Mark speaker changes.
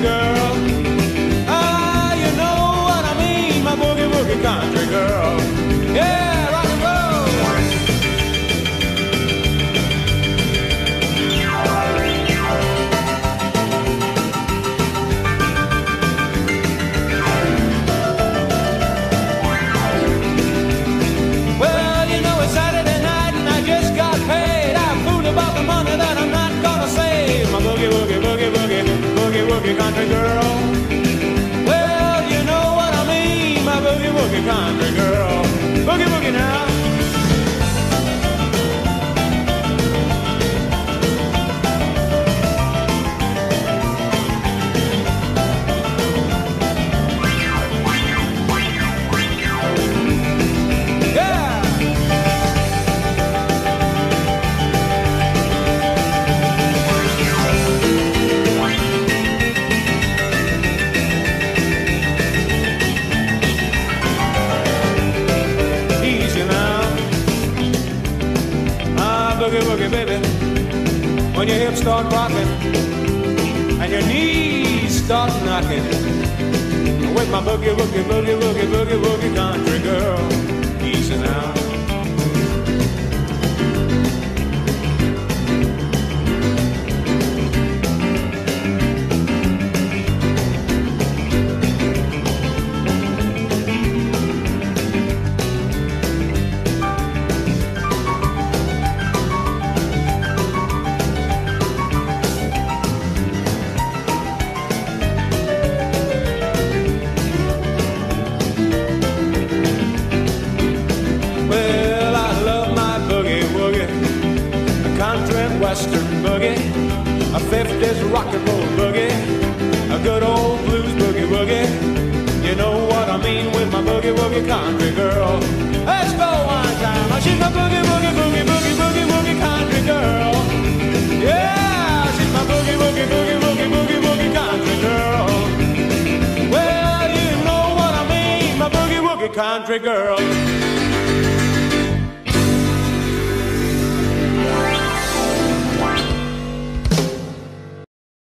Speaker 1: girl. Ah, you know what I mean, my boogie woogie country girl. Country girl. Well, you know what I mean, my boogie woogie country When your hips start rocking and your knees start knocking. With my boogie woogie, boogie woogie, boogie woogie country girl. Western boogie, a 50s rock and roll boogie, a good old blues boogie woogie. You know what I mean with my boogie woogie country girl. Let's go one time. She's my boogie woogie boogie boogie boogie woogie country girl. Yeah, she's my boogie woogie boogie woogie boogie woogie country girl. Well, you know what I mean, my boogie woogie country girl.